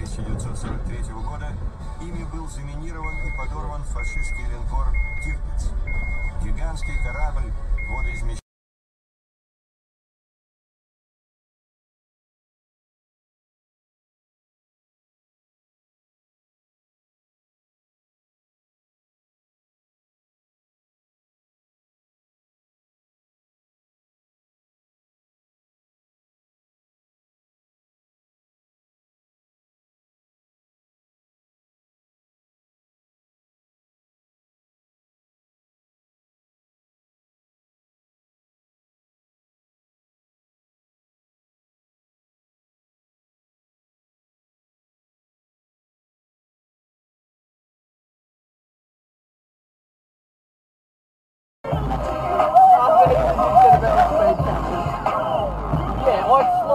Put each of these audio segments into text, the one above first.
1943 года ими был заминирован и подорван фашистский линкор «Тирпиц». Гигантский корабль водоизмещения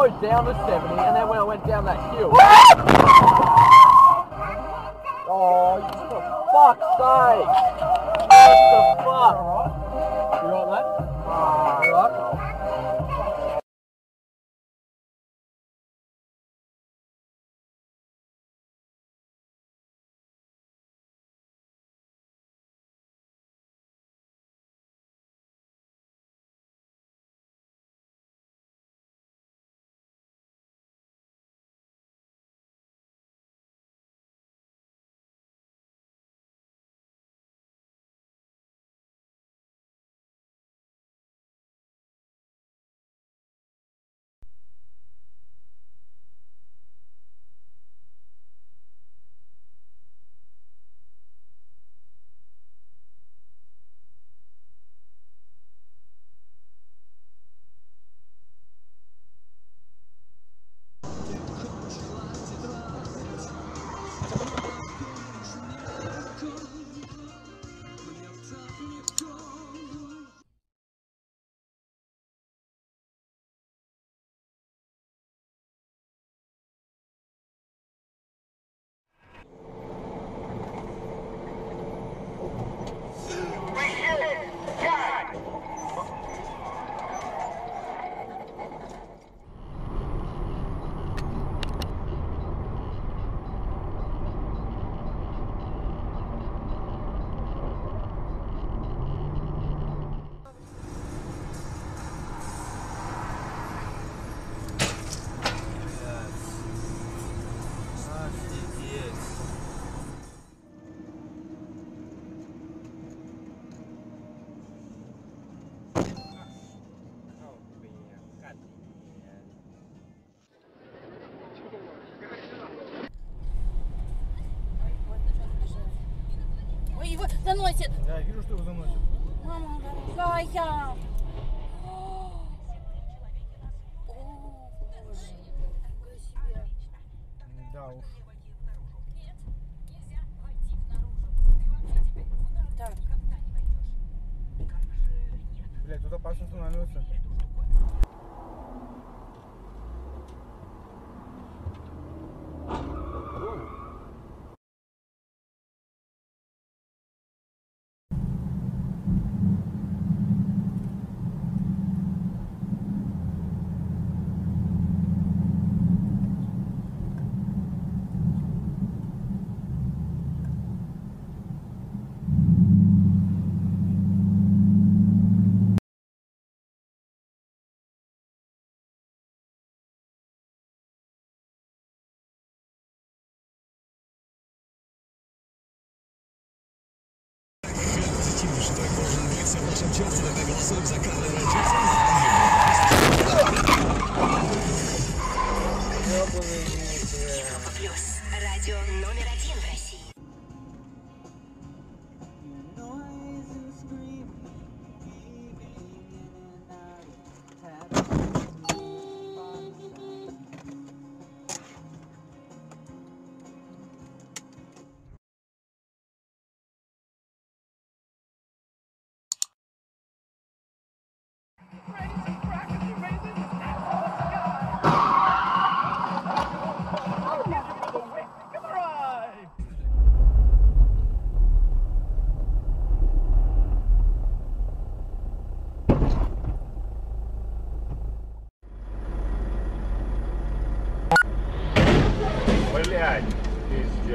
Down to 70 and then when I went down that hill. oh, for fuck's sake! Заносит. Я вижу, что его заносит. Мама дорогая. О, боже. Нифига себе. Да уж. Так, Блять, тут опасно становится. Przepraszam cię, z lewego za karę radziecką.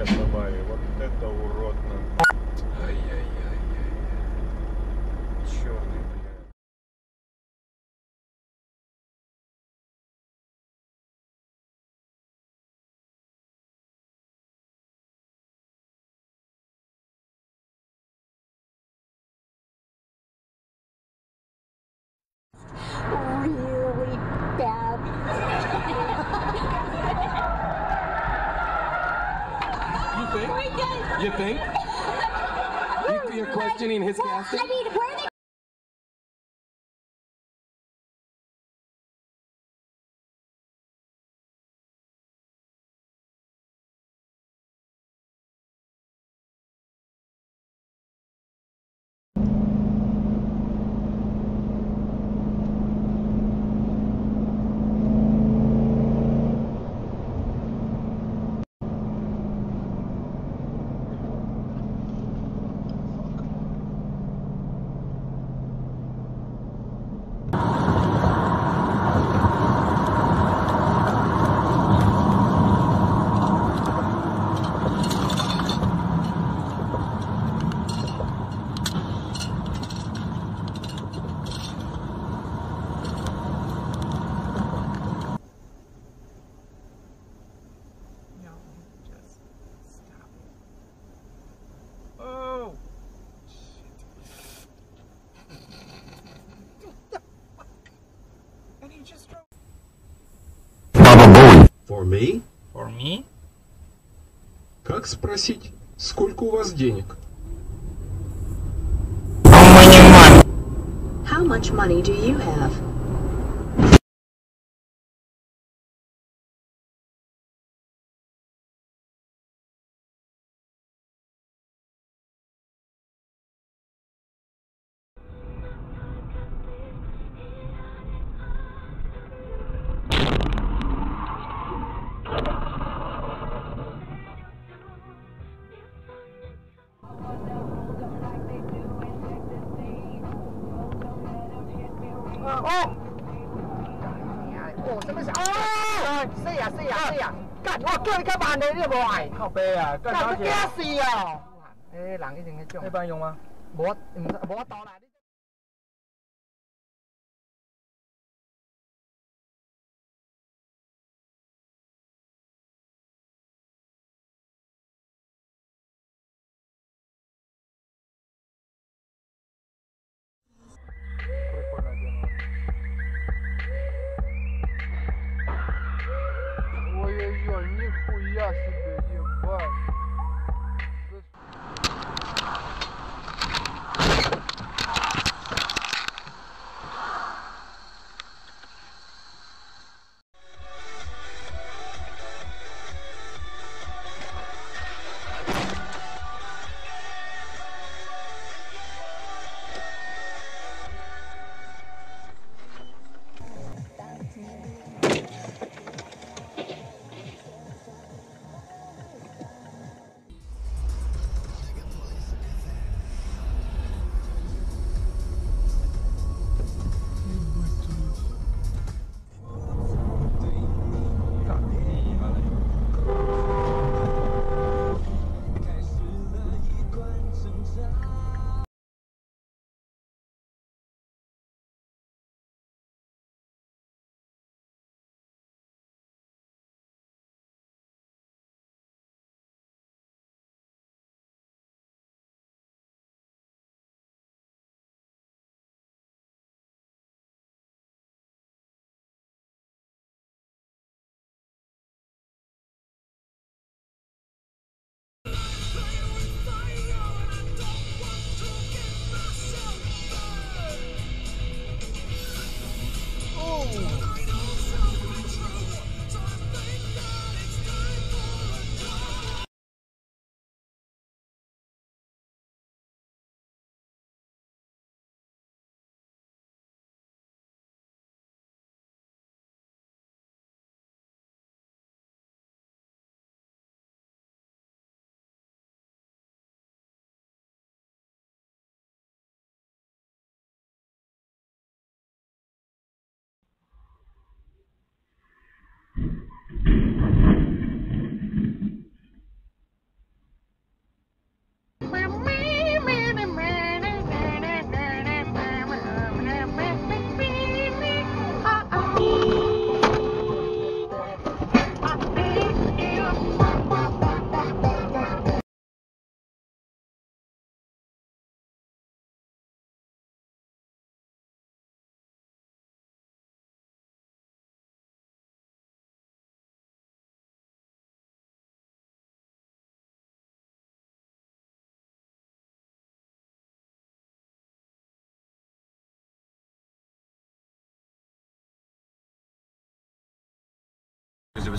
Пиздец, авария. Вот это уродно. You think? You, you're questioning his casting? I mean, Just drove. For me? For me? Как спросить, сколько у вас денег? How much money do you have? 哦！哦，什么事？哦，是呀是呀是呀，干我叫你干嘛呢？你又冇嗌，靠背啊，干干啥你驚事啊！誒，人用吗？无唔无到啦。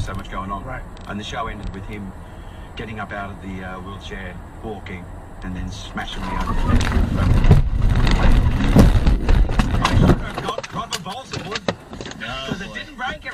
Was so much going on. Right. And the show ended with him getting up out of the uh, wheelchair, walking, and then smashing me over the head. I should have got proper balsa wood because it didn't break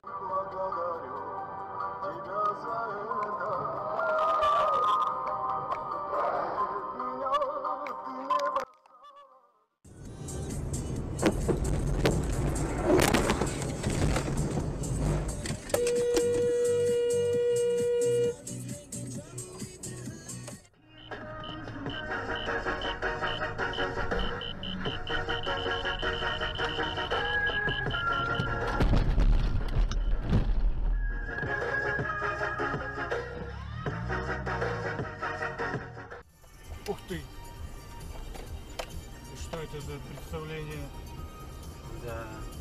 это представление? Да.